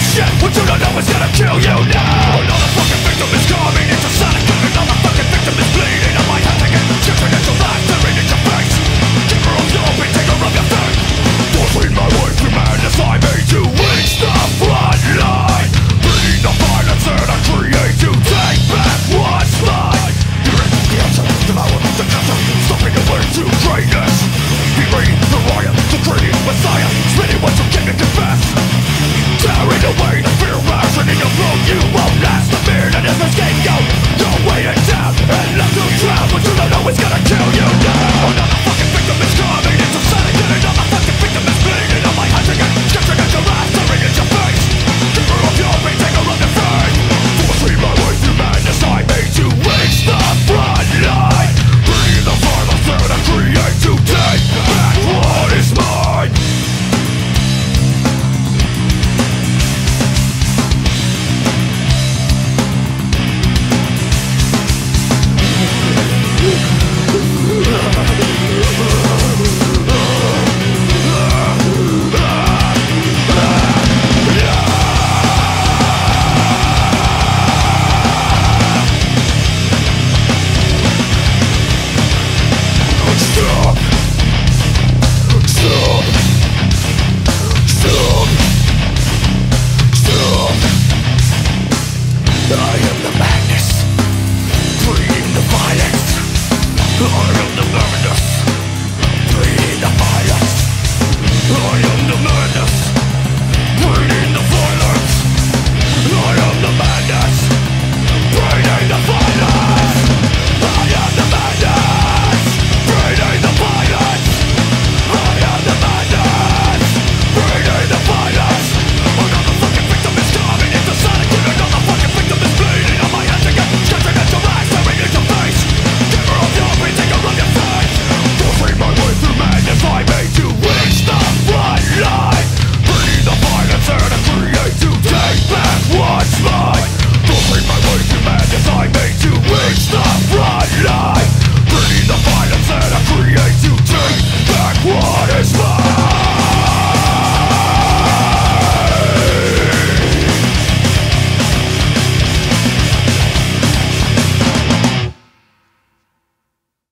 shit. What you don't know is gonna kill you now. Another fucking victim is coming I